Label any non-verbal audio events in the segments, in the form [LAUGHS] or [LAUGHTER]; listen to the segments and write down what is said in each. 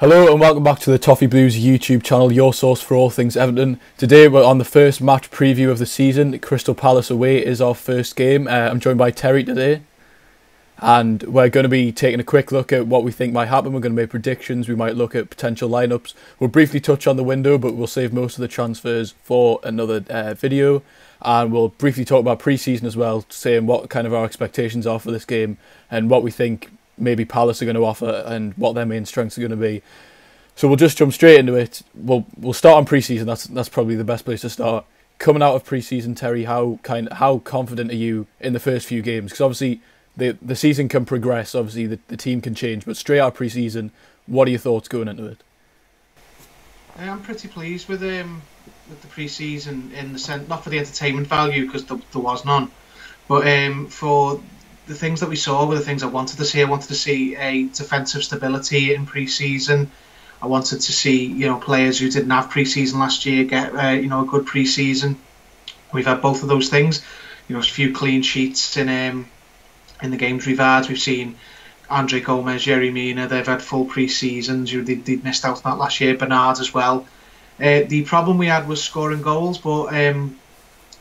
Hello and welcome back to the Toffee Blues YouTube channel, your source for all things Everton. Today we're on the first match preview of the season. Crystal Palace away is our first game. Uh, I'm joined by Terry today. And we're going to be taking a quick look at what we think might happen. We're going to make predictions. We might look at potential lineups. We'll briefly touch on the window, but we'll save most of the transfers for another uh, video. And we'll briefly talk about pre-season as well, saying what kind of our expectations are for this game and what we think maybe Palace are going to offer and what their main strengths are going to be. So we'll just jump straight into it. We'll we'll start on preseason. That's that's probably the best place to start. Coming out of preseason, Terry, how kind how confident are you in the first few games? Because obviously the the season can progress. Obviously the, the team can change, but straight out of preseason, what are your thoughts going into it? I'm pretty pleased with um with the preseason in the sense not for the entertainment value because there, there was none, but um for the things that we saw were the things I wanted to see. I wanted to see a defensive stability in pre-season. I wanted to see you know players who didn't have pre-season last year get uh, you know a good pre-season. We've had both of those things. You know, a few clean sheets in um, in the games we've had. We've seen Andre Gomes, Jerry Mina. They've had full pre-seasons. You know, they, they missed out on that last year. Bernard as well. Uh, the problem we had was scoring goals, but um,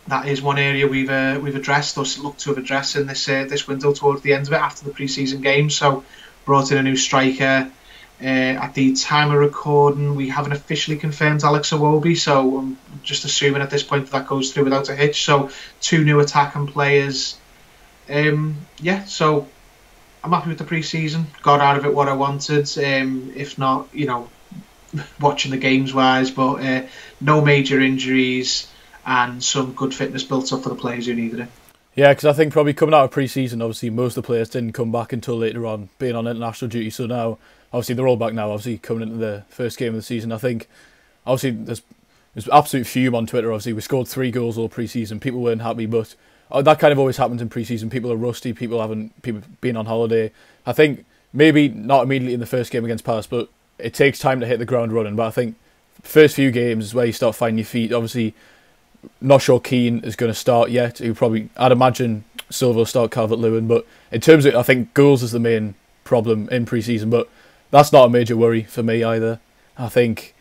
that is one area we've uh, we've addressed or looked to have addressed in this uh, this window towards the end of it after the preseason game. So brought in a new striker. Uh, at the time of recording, we haven't officially confirmed Alex Iwobi, so I'm just assuming at this point that, that goes through without a hitch. So two new attacking players. Um, yeah, so I'm happy with the preseason. Got out of it what I wanted. Um, if not, you know, [LAUGHS] watching the games wise, but uh, no major injuries and some good fitness built up for the players who needed it. Yeah, because I think probably coming out of pre-season, obviously most of the players didn't come back until later on, being on international duty. So now, obviously they're all back now. Obviously coming into the first game of the season, I think obviously there's there's absolute fume on Twitter. Obviously we scored three goals all pre-season. People weren't happy, but uh, that kind of always happens in pre-season. People are rusty. People haven't people been on holiday. I think maybe not immediately in the first game against Palace, but it takes time to hit the ground running. But I think first few games is where you start finding your feet. Obviously not sure Kean is going to start yet. He probably, I'd imagine Silva will start Calvert Lewin. But in terms of, I think goals is the main problem in pre-season. But that's not a major worry for me either. I think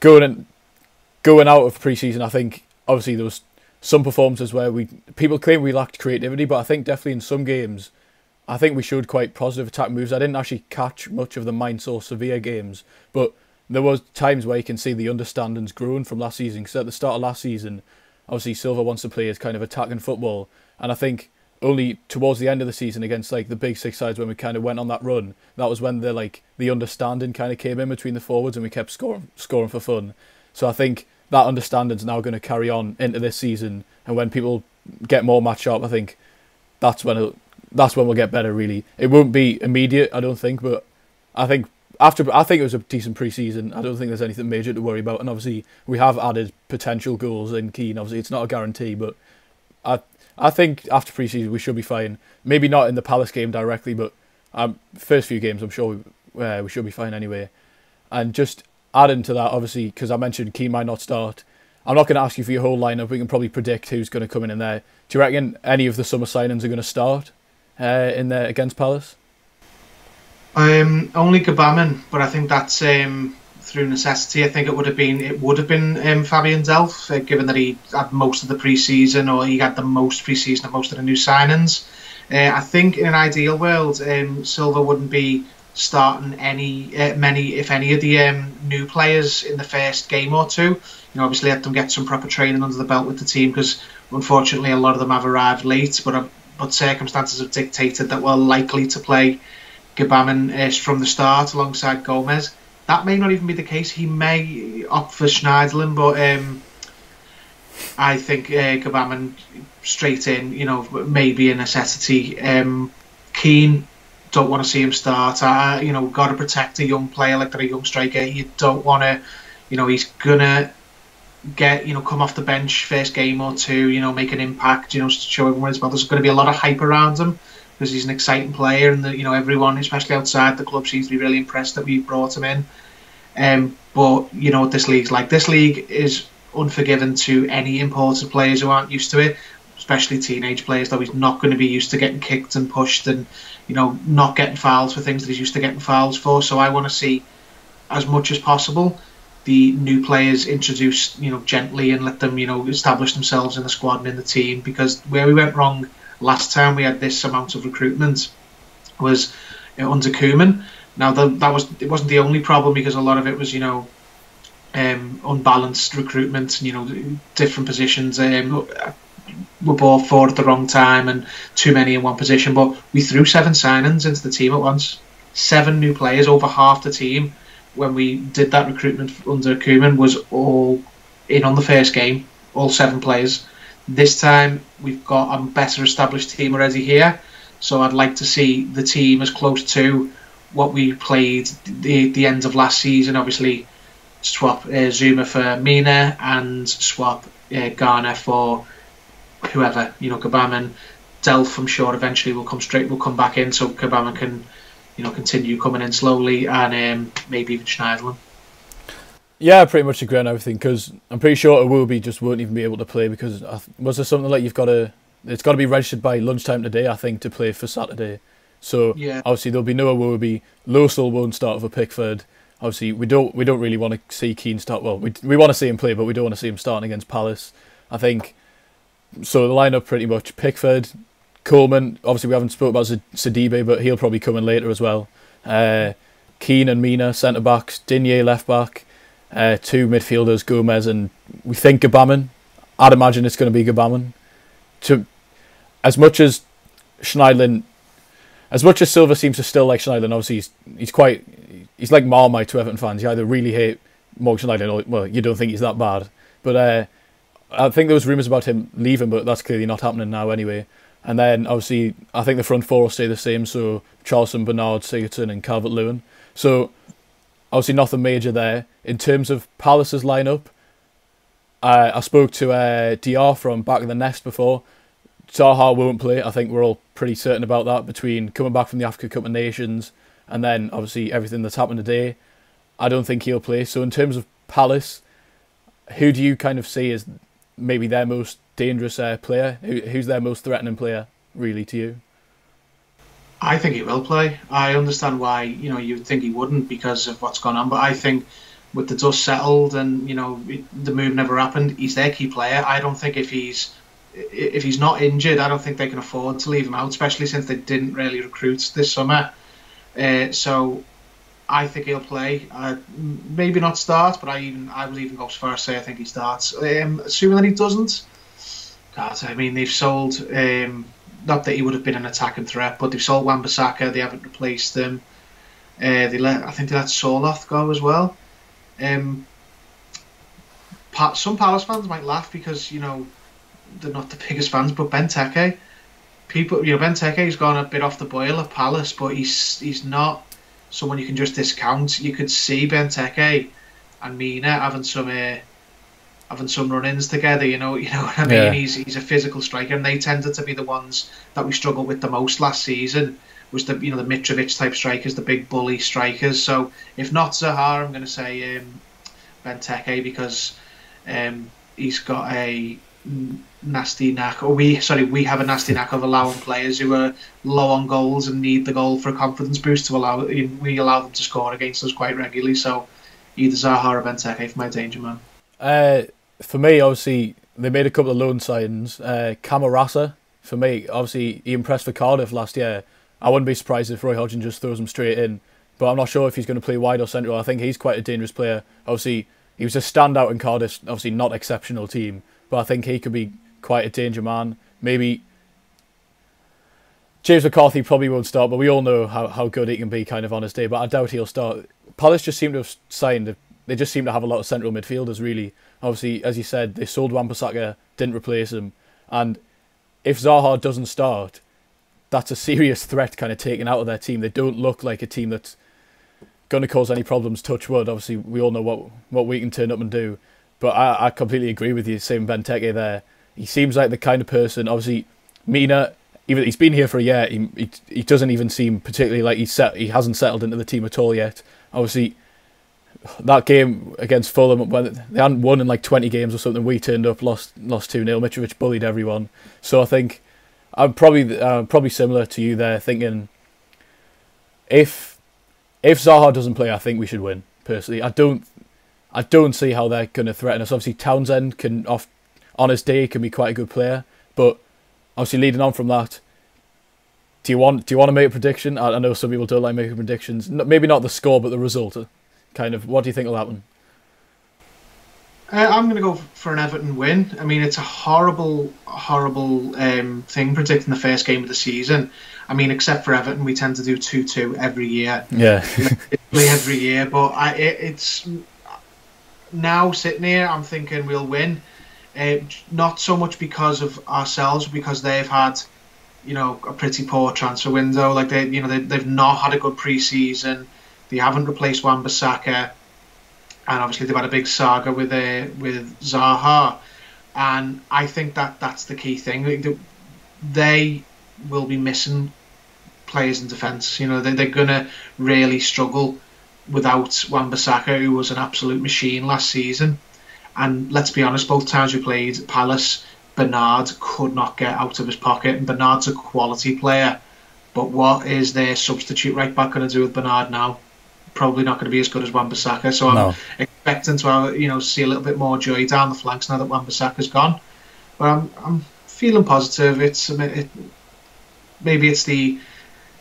going in, going out of pre-season, I think obviously there was some performances where we people claim we lacked creativity, but I think definitely in some games, I think we showed quite positive attack moves. I didn't actually catch much of the Mainz or Sevilla games, but there was times where you can see the understandings growing from last season. Because at the start of last season, obviously Silva wants to play his kind of attacking football, and I think only towards the end of the season against like the big six sides when we kind of went on that run, that was when the like the understanding kind of came in between the forwards and we kept scoring scoring for fun. So I think that understanding's now going to carry on into this season, and when people get more match up, I think that's when it, that's when we'll get better. Really, it won't be immediate, I don't think, but I think after I think it was a decent pre-season. I don't think there's anything major to worry about. And obviously, we have added potential goals in Kean. Obviously, it's not a guarantee, but I I think after pre-season we should be fine. Maybe not in the Palace game directly, but um, first few games I'm sure we, uh, we should be fine anyway. And just adding to that, obviously, because I mentioned Kean might not start. I'm not going to ask you for your whole lineup. We can probably predict who's going to come in in there. Do you reckon any of the summer signings are going to start uh, in there against Palace? Um, only Gbamin, but I think that's um, through necessity. I think it would have been it would have been um, Fabian Delph, uh, given that he had most of the preseason or he had the most preseason of most of the new signings. Uh, I think in an ideal world, um, Silva wouldn't be starting any uh, many, if any, of the um, new players in the first game or two. You know, obviously let them get some proper training under the belt with the team because unfortunately a lot of them have arrived late, but uh, but circumstances have dictated that we're likely to play Gbamin is from the start alongside Gomes. That may not even be the case. He may opt for Schneiderlin, but um, I think uh, Gbamin straight in, you know, maybe a necessity. Um, Kean, don't want to see him start. Uh, you know, got to protect a young player like that, a young striker. You don't want to, you know, he's gonna get, you know, come off the bench first game or two, you know, make an impact, you know, show everyone as well. There's going to be a lot of hype around him because he's an exciting player, and the, you know everyone, especially outside the club, seems to be really impressed that we brought him in. Um, but you know this league's like. This league is unforgiving to any imported players who aren't used to it, especially teenage players. Though he's not going to be used to getting kicked and pushed, and you know not getting fouls for things that he's used to getting fouls for. So I want to see as much as possible the new players introduced, you know, gently and let them, you know, establish themselves in the squad and in the team. Because where we went wrong last time, we had this amount of recruitment was under Koeman. Now that that was it wasn't the only problem because a lot of it was, you know, um, unbalanced recruitment. And you know, different positions um, were bought for at the wrong time and too many in one position. But we threw seven signings into the team at once. Seven new players, over half the team when we did that recruitment under Koeman was all in on the first game, all seven players. This time we've got a better established team already here, so I'd like to see the team as close to what we played the the end of last season. Obviously, swap uh, Zouma for Mina and swap uh, Gana for whoever you know Gbamin. Delph, I'm sure eventually will come straight, will come back in, so Gbamin can you know, continue coming in slowly and um, maybe even Schneiderlin. Yeah, I pretty much agree on everything because I'm pretty sure Iwobi just won't even be able to play because was there something like you've got to it's got to be registered by lunchtime today I think to play for Saturday. So yeah. obviously there'll be no Iwobi. Lössl won't start for Pickford. Obviously we don't we don't really want to see Kean start. Well, we we want to see him play, but we don't want to see him starting against Palace. I think so. The lineup pretty much Pickford, Coleman, obviously we haven't spoke about Sidibe, but he'll probably come in later as well. Uh, Keane and Mina centre backs, Digne left back, uh, two midfielders, Gomes and we think Gbamin. I'd imagine it's going to be Gbamin. To as much as Schneiderlin, as much as Silva seems to still like Schneiderlin, obviously he's he's quite he's like Marmite to Everton fans. You either really hate Morgan Schneiderlin or well, you don't think he's that bad. But uh, I think there was rumours about him leaving, but that's clearly not happening now anyway. And then obviously, I think the front four will stay the same. So Richarlison, Bernard, Sigurdsson, and Calvert Lewin. So obviously, nothing major there. In terms of Palace's lineup, I spoke to uh, DR from Back of the Nest before. Zaha won't play. I think we're all pretty certain about that between coming back from the Africa Cup of Nations and then obviously everything that's happened today. I don't think he'll play. So in terms of Palace, who do you kind of see as maybe their most dangerous uh, player? Who, who's their most threatening player, really, to you? I think he will play. I understand why you know you think he wouldn't because of what's gone on, but I think with the dust settled and you know the move never happened, he's their key player. I don't think if he's if he's not injured, I don't think they can afford to leave him out, especially since they didn't really recruit this summer. Uh, so I think he'll play. Uh, maybe not start, but I even I will even go as far as say I think he starts. Um, assuming that he doesn't, God, I mean they've sold. Um, not that he would have been an attacking threat, but they've sold Wan-Bissaka. They haven't replaced him. Uh, they let I think they let Sørloth go as well. Um, some Palace fans might laugh because you know they're not the biggest fans, but Benteke, people, you know, Benteke's gone a bit off the boil at Palace, but he's he's not someone you can just discount. You could see Benteke and Mina having some uh, having some run-ins together. You know, [LAUGHS] you know what I mean. Yeah. He's he's a physical striker, and they tended to be the ones that we struggled with the most last season. Was the you know the Mitrovic type strikers, the big bully strikers. So if not Zaha, I'm going to say um, Benteke because um, he's got a nasty knack, or we sorry, we have a nasty knack of allowing players who are low on goals and need the goal for a confidence boost to allow we allow them to score against us quite regularly. So either Zaha or Benteke for my danger man. Uh, for me, obviously, they made a couple of loan signs. Uh, Camarasa, for me, obviously, he impressed for Cardiff last year. I wouldn't be surprised if Roy Hodgson just throws him straight in, but I'm not sure if he's going to play wide or central. I think he's quite a dangerous player. Obviously, he was a standout in Cardiff, obviously not exceptional team, but I think he could be quite a danger man. Maybe James McCarthy probably won't start, but we all know how, how good he can be kind of on his day. But I doubt he'll start. Palace just seem to have signed. They just seem to have a lot of central midfielders. Really, obviously, as you said, they sold Wan-Bissaka, didn't replace him, and if Zaha doesn't start, that's a serious threat kind of taken out of their team. They don't look like a team that's going to cause any problems. Touch wood. Obviously, we all know what what we can turn up and do. But I, I completely agree with you. Same Benteke there. He seems like the kind of person. Obviously, Mina. Even he's been here for a year. He, he he doesn't even seem particularly like he's set. He hasn't settled into the team at all yet. Obviously, that game against Fulham when they hadn't won in like 20 games or something. We turned up, lost lost two 0 Mitrovic bullied everyone. So I think I'm probably uh, probably similar to you there, thinking if if Zaha doesn't play, I think we should win Personally, I don't, I don't see how they're going to threaten us. Obviously, Townsend can off on his day can be quite a good player, but obviously leading on from that, do you want do you want to make a prediction? I, I know some people don't like making predictions. maybe not the score, but the result. Kind of. What do you think will happen? Uh, I'm going to go for an Everton win. I mean, it's a horrible, horrible um, thing predicting the first game of the season. I mean, except for Everton, we tend to do two-two every year. Yeah, every year. But I, it, it's now sitting here, I'm thinking we'll win. Uh, not so much because of ourselves, because they've had, you know, a pretty poor transfer window. Like they, you know, they, they've not had a good pre-season. They haven't replaced Wan-Bissaka and obviously they've had a big saga with uh, with Zaha, and I think that that's the key thing. They will be missing players in defence. You know, they, they're gonna really struggle without Wan-Bissaka, who was an absolute machine last season. And let's be honest, both times we played Palace, Bernard could not get out of his pocket, and Bernard's a quality player. But what is their substitute right back going to do with Bernard now? Probably not going to be as good as Wan-Bissaka. So I'm no. expecting to you know see a little bit more joy down the flanks now that Wan-Bissaka's gone. But I'm I'm feeling positive. It's it, maybe it's the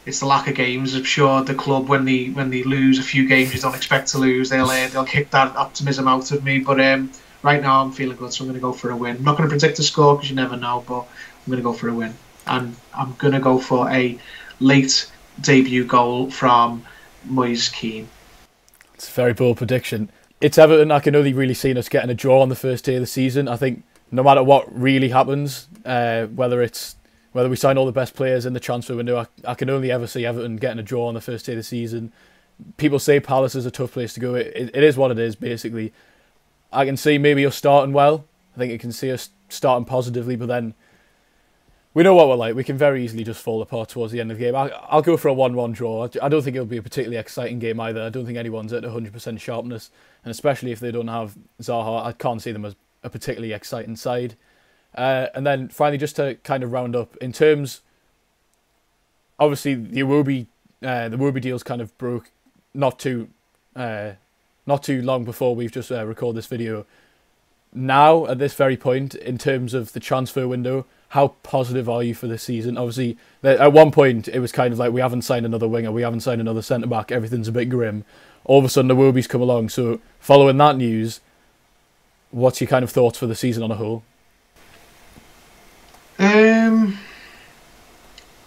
it's the lack of games. I'm sure the club when they when they lose a few games you don't expect to lose, they'll uh, they'll kick that optimism out of me. But um, right now I'm feeling good, so I'm going to go for a win. I'm not going to predict the score because you never know, but I'm going to go for a win, and I'm going to go for a late debut goal from Moise Kean. It's a very bold prediction. It's Everton. I can only really see us getting a draw on the first day of the season. I think no matter what really happens, uh, whether it's whether we sign all the best players in the transfer window, I, I, can only ever see Everton getting a draw on the first day of the season. People say Palace is a tough place to go. It, it, it is what it is, basically. I can see maybe us starting well. I think you can see us starting positively, but then we know what we're like. We can very easily just fall apart towards the end of the game. I'll, I'll go for a 1 1 draw. I don't think it'll be a particularly exciting game either. I don't think anyone's at 100% sharpness. And especially if they don't have Zaha, I can't see them as a particularly exciting side. Uh, and then finally, just to kind of round up, in terms, obviously the Iwobi, uh, the Iwobi deals kind of broke not too, uh, not too long before we've just uh, recorded this video. Now, at this very point, in terms of the transfer window, how positive are you for this season? Obviously, at one point it was kind of like we haven't signed another winger, we haven't signed another centre back, everything's a bit grim. All of a sudden, the Iwobi's come along. So, following that news, what's your kind of thoughts for the season on a whole? Um,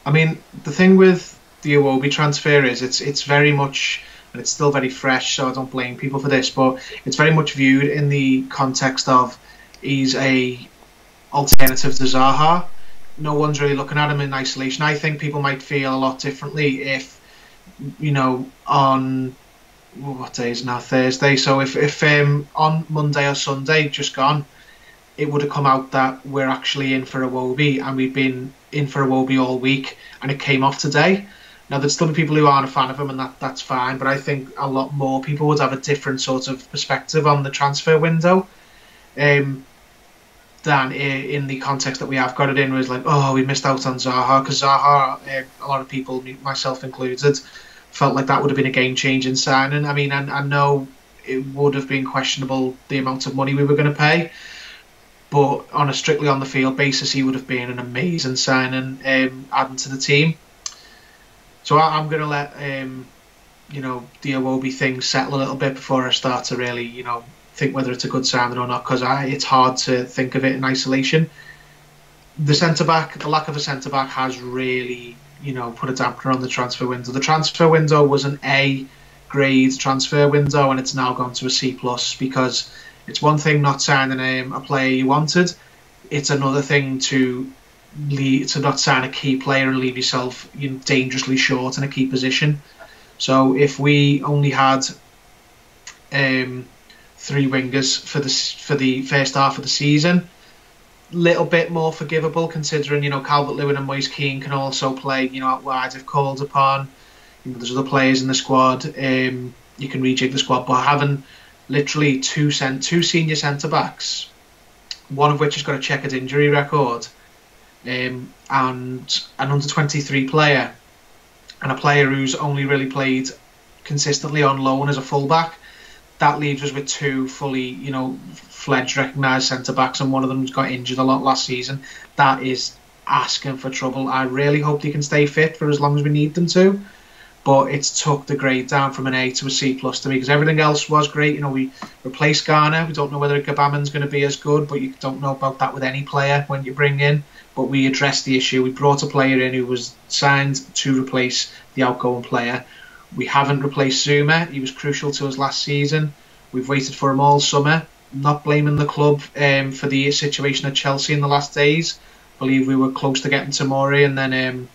I mean, the thing with the Iwobi transfer is it's it's very much and it's still very fresh, so I don't blame people for this, but it's very much viewed in the context of he's a alternative to Zaha. No one's really looking at him in isolation. I think people might feel a lot differently if, you know, on what day is now Thursday. So if if um, on Monday or Sunday just gone, it would have come out that we're actually in for Iwobi and we've been in for Iwobi all week, and it came off today. Now there's still people who aren't a fan of him, and that that's fine. But I think a lot more people would have a different sort of perspective on the transfer window. Um, than in the context that we have got it in was like, oh, we missed out on Zaha because Zaha, uh, a lot of people, myself included, felt like that would have been a game changing signing. I mean, I, I know it would have been questionable the amount of money we were going to pay, but on a strictly on the field basis, he would have been an amazing signing, um, adding to the team. So I, am going to let um, you know the Iwobi thing settle a little bit before I start to really you know think whether it's a good signing or not because it's hard to think of it in isolation. The centre back, the lack of a centre back, has really you know put a dampener on the transfer window. The transfer window was an A grade transfer window, and it's now gone to a C plus because it's one thing not signing a, a player you wanted. It's another thing to leave, to not sign a key player and leave yourself you know, dangerously short in a key position. So if we only had um, three wingers for the for the first half of the season. Little bit more forgivable considering you know Calvert Lewin and Moise Kean can also play you know out wide if called upon. You know, there's other players in the squad. Um, you can rejig the squad, but having literally two cent two senior centre backs, one of which has got a checkered injury record, um, and an under 23 player, and a player who's only really played consistently on loan as a fullback that leaves us with two fully, you know, fledged recognised centre backs, and one of them's got injured a lot last season. That is asking for trouble. I really hope they can stay fit for as long as we need them to. But it's took the grade down from an A to a C plus to me because everything else was great. You know, we replaced Gana. We don't know whether Gbamin's going to be as good, but you don't know about that with any player when you bring in. But we addressed the issue. We brought a player in who was signed to replace the outgoing player. We haven't replaced Zouma. He was crucial to us last season. We've waited for him all summer. Not blaming the club um, for the situation at Chelsea in the last days. I believe we were close to getting Tomori and then um,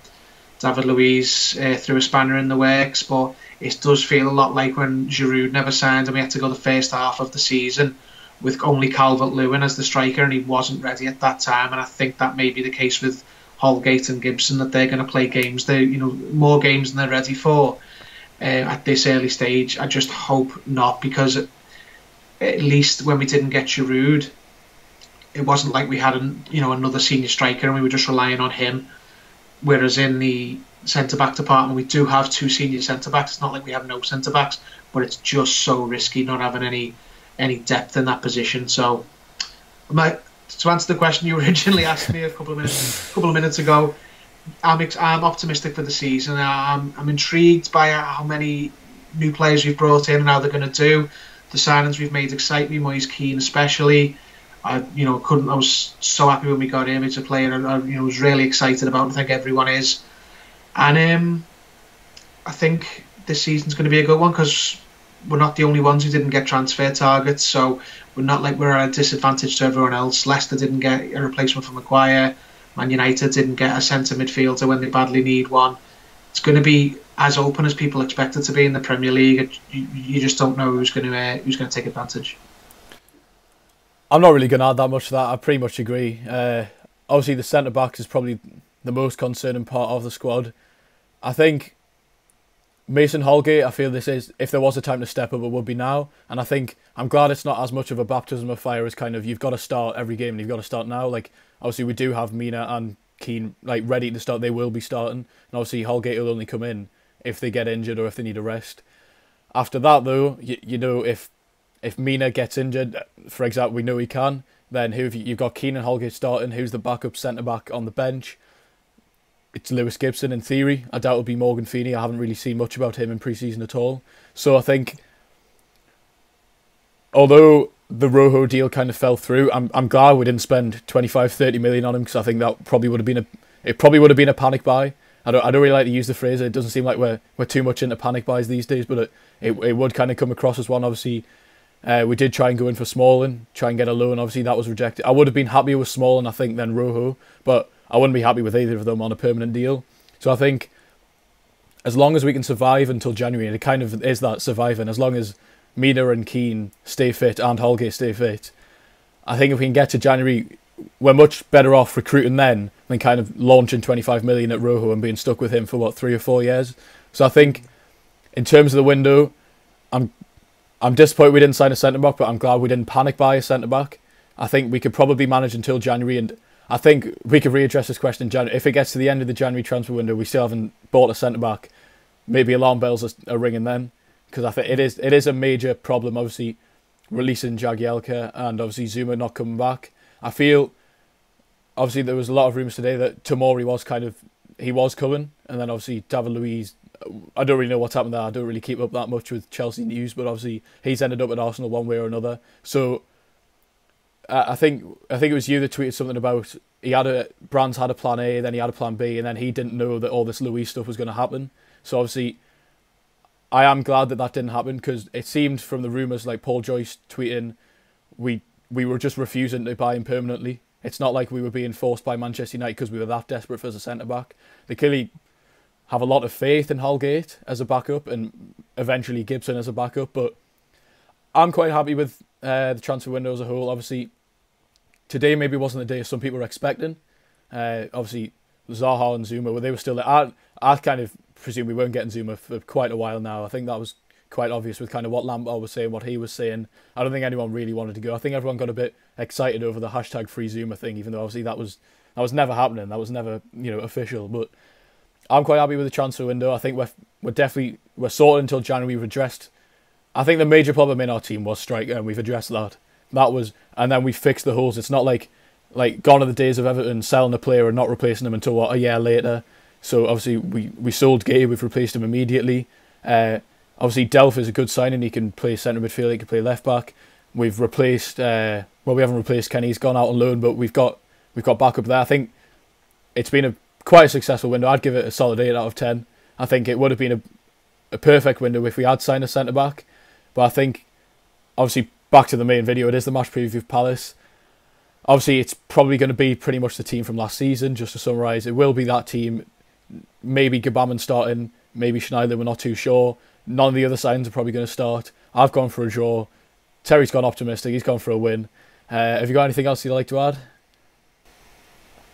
David Luiz uh, threw a spanner in the works. But it does feel a lot like when Giroud never signed and we had to go the first half of the season with only Calvert Lewin as the striker, and he wasn't ready at that time. And I think that may be the case with Holgate and Gibson that they're going to play games. They, you know, more games than they're ready for uh, at this early stage. I just hope not because at least when we didn't get Giroud, it wasn't like we had an, you know another senior striker and we were just relying on him. Whereas in the centre back department, we do have two senior centre backs. It's not like we have no centre backs, but it's just so risky not having any any depth in that position. So, my, to answer the question you originally asked me a couple of minutes a couple of minutes ago, I'm I'm optimistic for the season. I'm I'm intrigued by how many new players we've brought in and how they're going to do. The signings we've made excite me. Moise Kean especially. I you know couldn't. I was so happy when we got him. It's a player I, you know was really excited about. I think everyone is. And um, I think this season's going to be a good one because we're not the only ones who didn't get transfer targets. So we're not like we're at a disadvantage to everyone else. Leicester didn't get a replacement for Maguire. Man United didn't get a centre midfielder when they badly need one. It's going to be as open as people expect it to be in the Premier League. You, just don't know who's going to uh, who's going to take advantage. I'm not really going to add that much to that. I pretty much agree. Uh, obviously, the centre backs is probably the most concerning part of the squad. I think Mason Holgate, I feel this is, if there was a time to step up, it would be now. And I think I'm glad it's not as much of a baptism of fire as kind of you've got to start every game and you've got to start now. Like, obviously, we do have Mina and Keane like ready to start. They will be starting. And obviously, Holgate will only come in if they get injured or if they need a rest. After that, though, you, you know, if if Mina gets injured, for example, we know he can, then who have you've got Keane and Holgate starting, who's the backup centre back on the bench? It's Lewis Gibson in theory. I doubt it'll be Morgan Feeney. I haven't really seen much about him in pre-season at all. So I think, although the Rojo deal kind of fell through, I'm I'm glad we didn't spend 25, 30 million on him because I think that probably would have been a it probably would have been a panic buy. I don't I don't really like to use the phrase. It doesn't seem like we're we're too much into panic buys these days, but it it, it would kind of come across as one. Obviously, uh, we did try and go in for Smalling, try and get a loan. Obviously, that was rejected. I would have been happier with Smalling, I think, than Rojo, but I wouldn't be happy with either of them on a permanent deal. So I think as long as we can survive until January, it kind of is that surviving, as long as Mina and Keane stay fit and Holgate stay fit, I think if we can get to January, we're much better off recruiting then than kind of launching 25 million at Rojo and being stuck with him for what three or four years. So I think in terms of the window, I'm I'm disappointed we didn't sign a centre back, but I'm glad we didn't panic buy a centre back. I think we could probably manage until January and I think we could readdress this question in January. If it gets to the end of the January transfer window, we still haven't bought a centre back. Maybe alarm bells are, are ringing then, because I think it is it is a major problem. Obviously, releasing Jagielka and obviously Zouma not coming back. I feel obviously there was a lot of rumours today that Tomori was kind of he was coming, and then obviously David Luiz. I don't really know what's happened there. I don't really keep up that much with Chelsea news, but obviously he's ended up at Arsenal one way or another. So I think I think it was you that tweeted something about he had a Brands had a plan A, then he had a plan B, and then he didn't know that all this Luiz stuff was going to happen. So obviously, I am glad that that didn't happen because it seemed from the rumours like Paul Joyce tweeting, we we were just refusing to buy him permanently. It's not like we were being forced by Manchester United because we were that desperate for a centre back. They clearly have a lot of faith in Holgate as a backup and eventually Gibson as a backup, but I'm quite happy with uh, the transfer window as a whole. Obviously, today maybe wasn't the day some people were expecting. Uh, obviously, Zaha and Zouma, well, they were still there. I, I kind of presume we weren't getting Zouma for quite a while now. I think that was quite obvious with kind of what Lampard was saying, what he was saying. I don't think anyone really wanted to go. I think everyone got a bit excited over the hashtag free Zouma thing, even though obviously that was that was never happening. That was never you know official. But I'm quite happy with the transfer window. I think we're we're definitely we're sorted until January. We've addressed I think the major problem in our team was striker, and we've addressed that. That was, and then we fixed the holes. It's not like like gone are the days of Everton selling a player and not replacing them until what a year later. So obviously we we sold Gueye, we've replaced him immediately. Uh, obviously Delph is a good signing. He can play centre midfield. He can play left back. We've replaced. Uh, well, we haven't replaced Kenny. He's gone out on loan, but we've got we've got backup there. I think it's been a quite a successful window. I'd give it a solid eight out of ten. I think it would have been a a perfect window if we had signed a centre back. But I think obviously back to the main video, it is the match preview of Palace. Obviously, it's probably going to be pretty much the team from last season. Just to summarise, it will be that team. Maybe Gbamin starting, maybe Schneider. We're not too sure. None of the other signs are probably going to start. I've gone for a draw. Terry's gone optimistic. He's gone for a win. Uh, have you got anything else you'd like to add?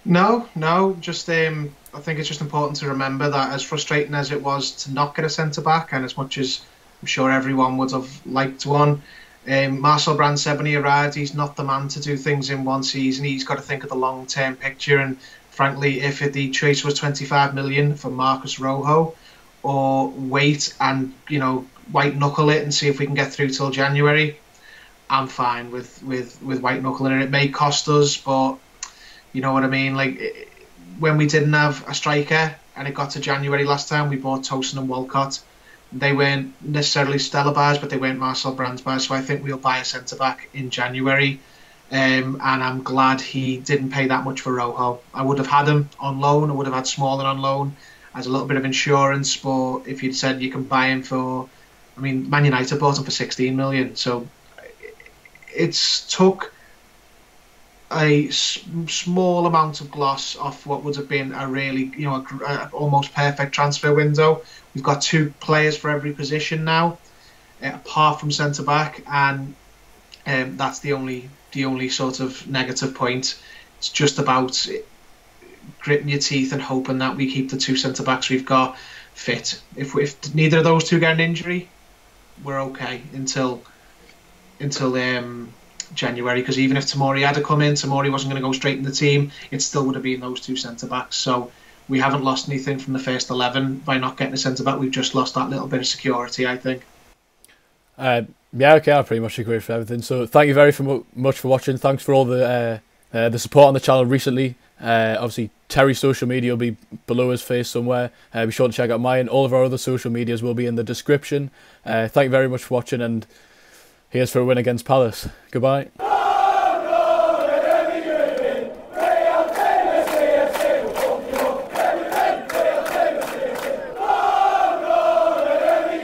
No, no. Just um, I think it's just important to remember that as frustrating as it was to not get a centre back, and as much as I'm sure everyone would have liked one, um, Marcel he arrived, he's not the man to do things in one season. He's got to think of the long term picture. And frankly, if the choice was 25 million for Marcos Rojo, or wait and you know white knuckle it and see if we can get through till January, I'm fine with with with white knuckling it. It may cost us, but you know what I mean. Like when we didn't have a striker and it got to January last time, we bought Tosun and Walcott. They weren't necessarily stellar buys, but they weren't Marcel Brands buys. So I think we'll buy a centre back in January. Um, and I'm glad he didn't pay that much for Rojo. I would have had him on loan. I would have had Smalling on loan as a little bit of insurance. But if you'd said you can buy him for, I mean, Man United bought him for 16 million. So it's took a small amount of gloss off what would have been a really, you know, a, a almost perfect transfer window. We've got two players for every position now, uh, apart from centre back, and um, that's the only the only sort of negative point. It's just about gritting your teeth and hoping that we keep the two centre backs we've got fit. If, if neither of those two get an injury, we're okay until until um, January because even if Tomori had to come in, Tomori wasn't going to go straight in the team. It still would have been those two centre backs. So we haven't lost anything from the first eleven by not getting a centre back. We've just lost that little bit of security, I think. Uh, yeah, okay, I pretty much agree with everything. So thank you very much for watching. Thanks for all the uh, uh, the support on the channel recently. Uh, obviously, Terry's social media will be below his face somewhere. Uh, be sure to check out mine. All of our other social medias will be in the description. Uh, thank you very much for watching, and here's for a win against Palace. Goodbye.